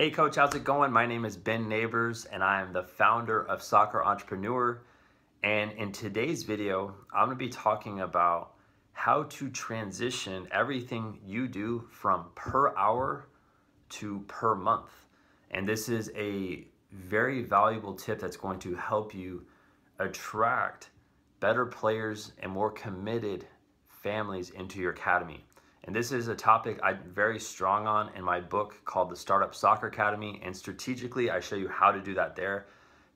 Hey coach, how's it going? My name is Ben Neighbors and I am the founder of Soccer Entrepreneur. And in today's video, I'm gonna be talking about how to transition everything you do from per hour to per month. And this is a very valuable tip that's going to help you attract better players and more committed families into your academy. And this is a topic I'm very strong on in my book called The Startup Soccer Academy. And strategically, I show you how to do that there.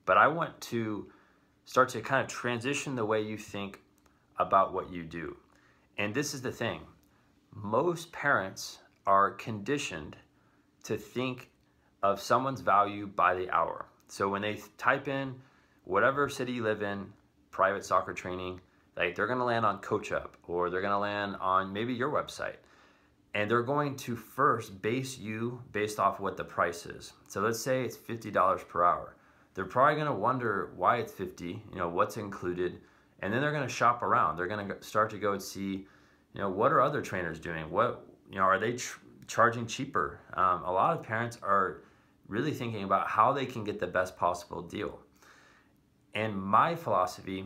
But I want to start to kind of transition the way you think about what you do. And this is the thing most parents are conditioned to think of someone's value by the hour. So when they type in whatever city you live in, private soccer training, like they're going to land on CoachUp or they're going to land on maybe your website. And they're going to first base you based off what the price is. So let's say it's $50 per hour. They're probably going to wonder why it's 50, you know, what's included, and then they're going to shop around. They're going to start to go and see, you know, what are other trainers doing? What, you know, are they charging cheaper? Um, a lot of parents are really thinking about how they can get the best possible deal. And my philosophy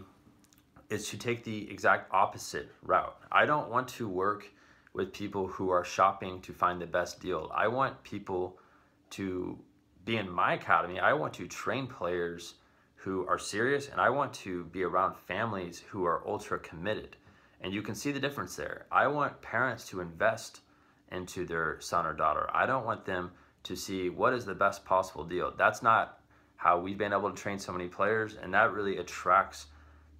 is to take the exact opposite route. I don't want to work with people who are shopping to find the best deal. I want people to be in my academy. I want to train players who are serious and I want to be around families who are ultra committed. And you can see the difference there. I want parents to invest into their son or daughter. I don't want them to see what is the best possible deal. That's not how we've been able to train so many players and that really attracts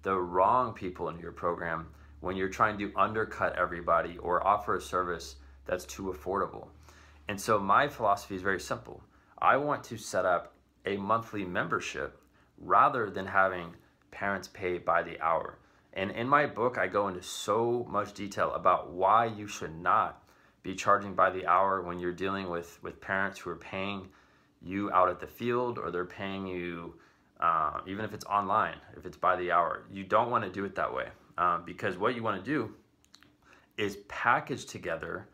the wrong people into your program when you're trying to undercut everybody or offer a service that's too affordable. And so my philosophy is very simple. I want to set up a monthly membership rather than having parents pay by the hour. And in my book, I go into so much detail about why you should not be charging by the hour when you're dealing with, with parents who are paying you out at the field or they're paying you uh, even if it's online, if it's by the hour. You don't want to do it that way um, because what you want to do is package together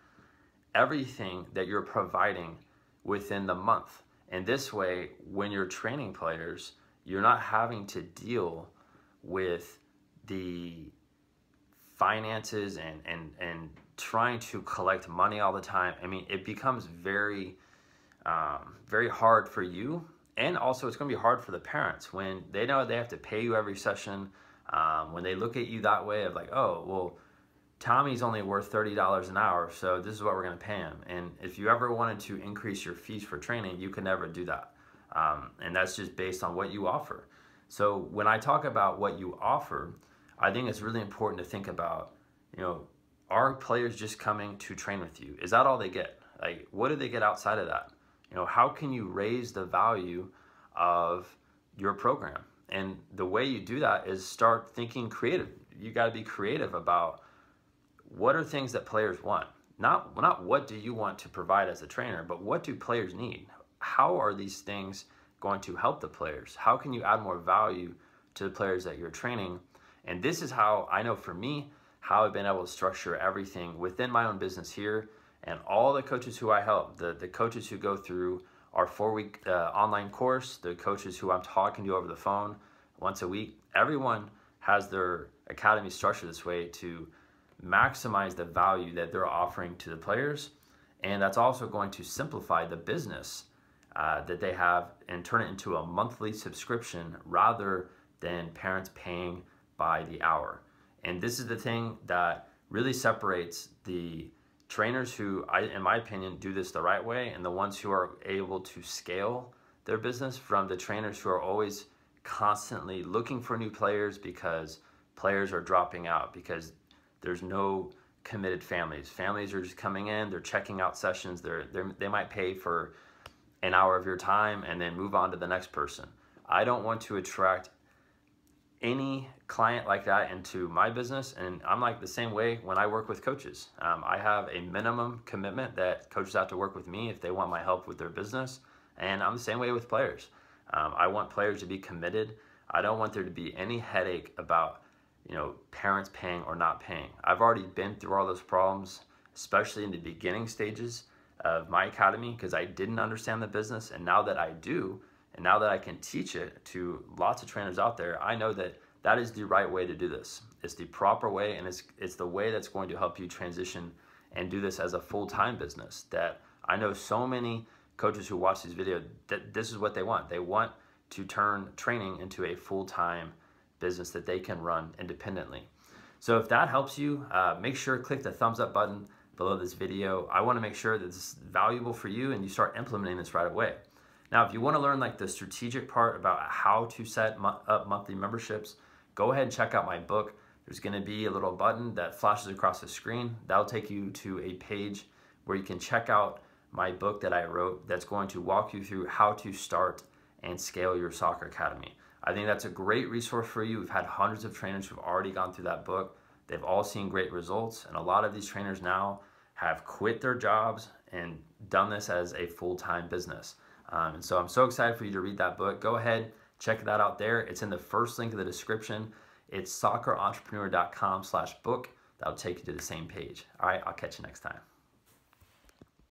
everything that you're providing within the month. And this way, when you're training players, you're not having to deal with the finances and, and, and trying to collect money all the time. I mean, it becomes very, um, very hard for you and also it's going to be hard for the parents when they know they have to pay you every session um, when they look at you that way of like oh well tommy's only worth $30 an hour so this is what we're going to pay him. And if you ever wanted to increase your fees for training you can never do that. Um, and that's just based on what you offer. So when i talk about what you offer i think it's really important to think about you know are players just coming to train with you? Is that all they get? Like what do they get outside of that know, how can you raise the value of your program? And the way you do that is start thinking creative. You got to be creative about what are things that players want. Not not what do you want to provide as a trainer, but what do players need? How are these things going to help the players? How can you add more value to the players that you're training? And this is how I know for me how I've been able to structure everything within my own business here and all the coaches who I help, the, the coaches who go through our four week uh, online course, the coaches who I'm talking to over the phone once a week, everyone has their academy structured this way to maximize the value that they're offering to the players. And that's also going to simplify the business uh, that they have and turn it into a monthly subscription rather than parents paying by the hour. And this is the thing that really separates the trainers who, I, in my opinion, do this the right way and the ones who are able to scale their business from the trainers who are always constantly looking for new players because players are dropping out because there's no committed families. Families are just coming in, they're checking out sessions, they're, they're, they might pay for an hour of your time and then move on to the next person. I don't want to attract any client like that into my business and i'm like the same way when i work with coaches. Um, i have a minimum commitment that coaches have to work with me if they want my help with their business and i'm the same way with players. Um, i want players to be committed. I don't want there to be any headache about you know parents paying or not paying. I've already been through all those problems especially in the beginning stages of my academy because I didn't understand the business. And now that I do, and now that I can teach it to lots of trainers out there, I know that that is the right way to do this. It's the proper way, and it's, it's the way that's going to help you transition and do this as a full-time business. That I know so many coaches who watch these videos that this is what they want. They want to turn training into a full-time business that they can run independently. So if that helps you, uh, make sure click the thumbs up button below this video. I want to make sure that this is valuable for you and you start implementing this right away. Now, if you want to learn like the strategic part about how to set mo up monthly memberships, go ahead and check out my book. There's going to be a little button that flashes across the screen. That'll take you to a page where you can check out my book that I wrote that's going to walk you through how to start and scale your soccer academy. I think that's a great resource for you. We've had hundreds of trainers who've already gone through that book. They've all seen great results, and a lot of these trainers now have quit their jobs and done this as a full-time business. Um, and so I'm so excited for you to read that book. Go ahead, check that out there. It's in the first link of the description. It's soccerentrepreneur.com slash book. That'll take you to the same page. All right, I'll catch you next time.